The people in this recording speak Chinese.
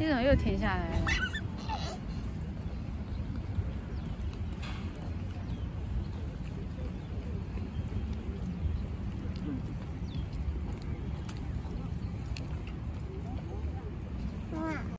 你怎么又停下来了。